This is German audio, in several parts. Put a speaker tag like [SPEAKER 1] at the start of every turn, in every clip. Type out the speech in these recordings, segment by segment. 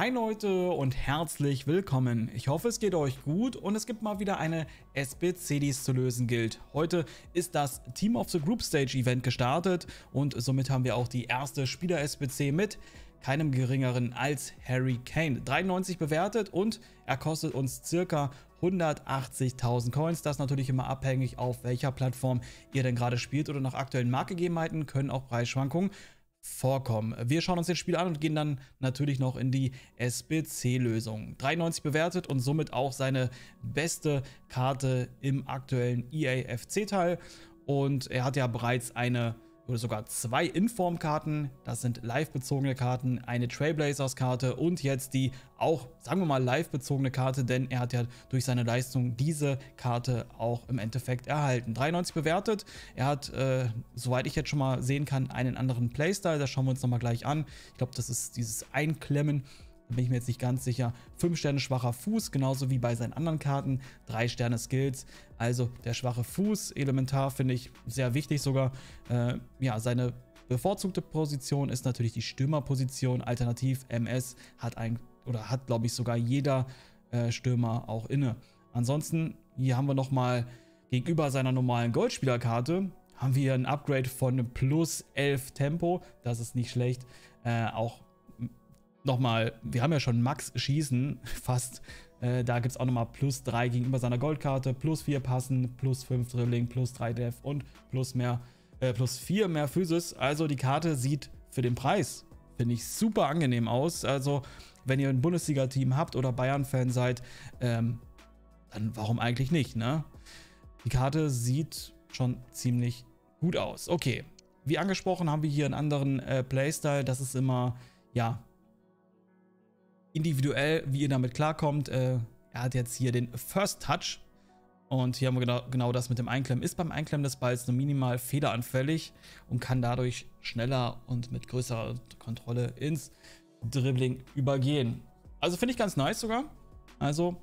[SPEAKER 1] Hi Leute und herzlich willkommen. Ich hoffe es geht euch gut und es gibt mal wieder eine SBC, die es zu lösen gilt. Heute ist das Team of the Group Stage Event gestartet und somit haben wir auch die erste Spieler SBC mit keinem geringeren als Harry Kane. 93 bewertet und er kostet uns circa 180.000 Coins. Das natürlich immer abhängig auf welcher Plattform ihr denn gerade spielt oder nach aktuellen Marktgegebenheiten können auch Preisschwankungen vorkommen. Wir schauen uns das Spiel an und gehen dann natürlich noch in die SBC-Lösung. 93 bewertet und somit auch seine beste Karte im aktuellen EAFC-Teil. Und er hat ja bereits eine oder sogar zwei Inform-Karten. Das sind live-bezogene Karten, eine Trailblazers-Karte und jetzt die auch, sagen wir mal, live-bezogene Karte, denn er hat ja durch seine Leistung diese Karte auch im Endeffekt erhalten. 93 bewertet. Er hat, äh, soweit ich jetzt schon mal sehen kann, einen anderen Playstyle. Das schauen wir uns nochmal gleich an. Ich glaube, das ist dieses Einklemmen bin ich mir jetzt nicht ganz sicher. 5 Sterne schwacher Fuß, genauso wie bei seinen anderen Karten. 3 Sterne Skills. Also der schwache Fuß, elementar finde ich sehr wichtig sogar. Äh, ja, seine bevorzugte Position ist natürlich die Stürmerposition. Alternativ MS hat ein oder hat glaube ich sogar jeder äh, Stürmer auch inne. Ansonsten hier haben wir nochmal gegenüber seiner normalen Goldspielerkarte haben wir ein Upgrade von plus 11 Tempo. Das ist nicht schlecht. Äh, auch nochmal, wir haben ja schon Max Schießen fast. Äh, da gibt es auch nochmal plus 3 gegenüber seiner Goldkarte, plus 4 Passen, plus 5 Dribbling, plus 3 Def und plus mehr, äh, plus 4 mehr Physis. Also die Karte sieht für den Preis, finde ich, super angenehm aus. Also wenn ihr ein Bundesliga-Team habt oder Bayern-Fan seid, ähm, dann warum eigentlich nicht, ne? Die Karte sieht schon ziemlich gut aus. Okay, wie angesprochen haben wir hier einen anderen äh, Playstyle. Das ist immer, ja, individuell, wie ihr damit klarkommt. Äh, er hat jetzt hier den First Touch. Und hier haben wir genau, genau das mit dem Einklemmen. Ist beim Einklemmen des Balls nur minimal federanfällig und kann dadurch schneller und mit größerer Kontrolle ins Dribbling übergehen. Also finde ich ganz nice sogar. Also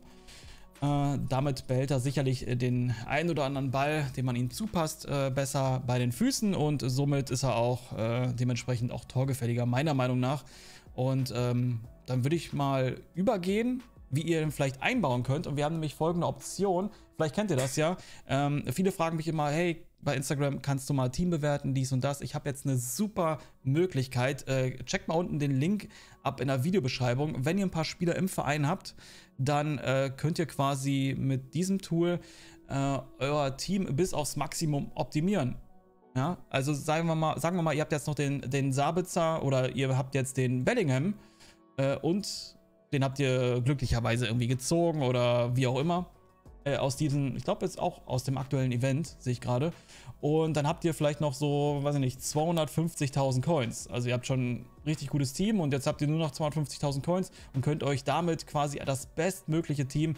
[SPEAKER 1] äh, damit behält er sicherlich den einen oder anderen Ball, den man ihm zupasst, äh, besser bei den Füßen und somit ist er auch äh, dementsprechend auch torgefälliger, meiner Meinung nach. Und ähm, dann würde ich mal übergehen, wie ihr den vielleicht einbauen könnt. Und wir haben nämlich folgende Option. Vielleicht kennt ihr das ja. Ähm, viele fragen mich immer, hey, bei Instagram kannst du mal Team bewerten, dies und das. Ich habe jetzt eine super Möglichkeit. Äh, checkt mal unten den Link ab in der Videobeschreibung. Wenn ihr ein paar Spieler im Verein habt, dann äh, könnt ihr quasi mit diesem Tool äh, euer Team bis aufs Maximum optimieren. Ja, also sagen wir mal, sagen wir mal, ihr habt jetzt noch den, den Sabitzer oder ihr habt jetzt den Bellingham äh, und den habt ihr glücklicherweise irgendwie gezogen oder wie auch immer. Äh, aus diesem, ich glaube jetzt auch aus dem aktuellen Event, sehe ich gerade. Und dann habt ihr vielleicht noch so, weiß ich nicht, 250.000 Coins. Also ihr habt schon ein richtig gutes Team und jetzt habt ihr nur noch 250.000 Coins und könnt euch damit quasi das bestmögliche Team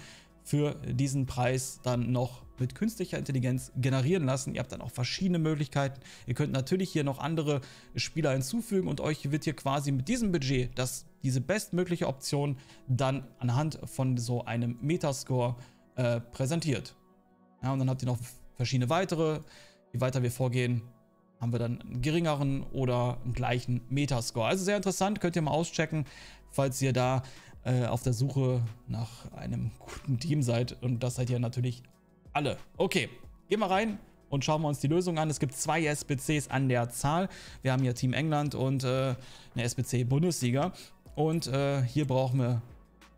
[SPEAKER 1] für diesen Preis dann noch mit künstlicher Intelligenz generieren lassen. Ihr habt dann auch verschiedene Möglichkeiten. Ihr könnt natürlich hier noch andere Spieler hinzufügen und euch wird hier quasi mit diesem Budget das, diese bestmögliche Option dann anhand von so einem Metascore äh, präsentiert. Ja, und dann habt ihr noch verschiedene weitere. Je weiter wir vorgehen, haben wir dann einen geringeren oder einen gleichen Metascore. Also sehr interessant, könnt ihr mal auschecken, falls ihr da äh, auf der Suche nach einem guten Team seid. Und das seid ihr natürlich alle. Okay, gehen wir rein und schauen wir uns die Lösung an. Es gibt zwei SBCs an der Zahl. Wir haben hier Team England und äh, eine SBC Bundesliga. Und äh, hier brauchen wir,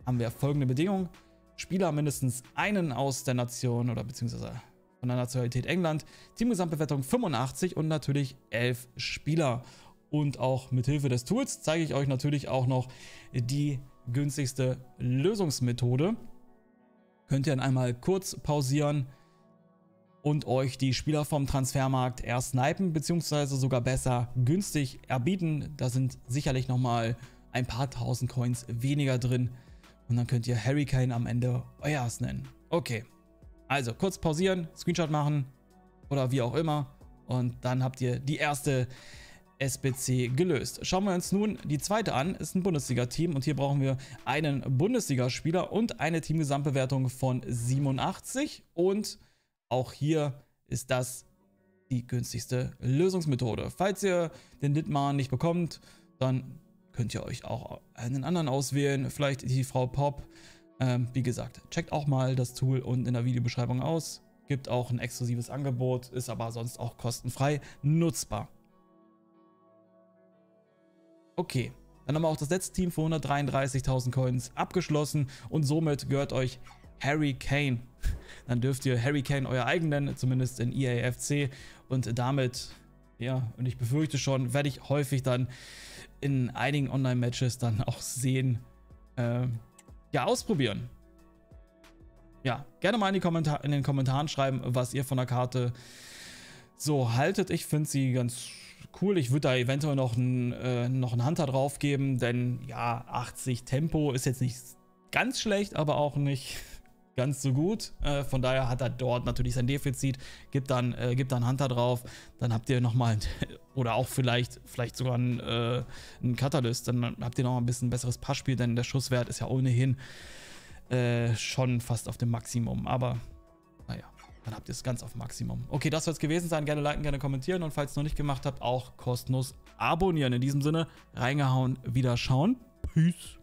[SPEAKER 1] haben wir folgende Bedingungen. Spieler mindestens einen aus der Nation oder beziehungsweise von der Nationalität England. Teamgesamtbewertung 85 und natürlich 11 Spieler. Und auch mit Hilfe des Tools zeige ich euch natürlich auch noch die günstigste Lösungsmethode. Könnt ihr dann einmal kurz pausieren und euch die Spieler vom Transfermarkt erst snipen, beziehungsweise sogar besser günstig erbieten. Da sind sicherlich nochmal ein paar tausend Coins weniger drin. Und dann könnt ihr Harry Kane am Ende euers nennen. Okay, also kurz pausieren, Screenshot machen oder wie auch immer. Und dann habt ihr die erste SBC gelöst. Schauen wir uns nun die zweite an, ist ein Bundesliga-Team und hier brauchen wir einen Bundesligaspieler und eine Teamgesamtbewertung von 87 und auch hier ist das die günstigste Lösungsmethode. Falls ihr den Litman nicht bekommt, dann könnt ihr euch auch einen anderen auswählen, vielleicht die Frau Pop. Ähm, wie gesagt, checkt auch mal das Tool unten in der Videobeschreibung aus. Gibt auch ein exklusives Angebot, ist aber sonst auch kostenfrei nutzbar. Okay, dann haben wir auch das letzte Team für 133.000 Coins abgeschlossen und somit gehört euch Harry Kane. Dann dürft ihr Harry Kane euer eigen nennen, zumindest in EAFC und damit, ja, und ich befürchte schon, werde ich häufig dann in einigen Online-Matches dann auch sehen, äh, ja, ausprobieren. Ja, gerne mal in, in den Kommentaren schreiben, was ihr von der Karte so haltet. Ich finde sie ganz cool. Ich würde da eventuell noch einen, äh, noch einen Hunter drauf geben, denn ja, 80 Tempo ist jetzt nicht ganz schlecht, aber auch nicht ganz so gut. Äh, von daher hat er dort natürlich sein Defizit. Gibt dann, äh, gibt dann Hunter drauf, dann habt ihr nochmal, oder auch vielleicht, vielleicht sogar einen, äh, einen Catalyst, dann habt ihr noch ein bisschen besseres Passspiel, denn der Schusswert ist ja ohnehin äh, schon fast auf dem Maximum. Aber naja, dann habt ihr es ganz auf Maximum. Okay, das soll es gewesen sein. Gerne liken, gerne kommentieren und falls ihr noch nicht gemacht habt, auch kostenlos abonnieren. In diesem Sinne, reingehauen, wieder schauen. Peace.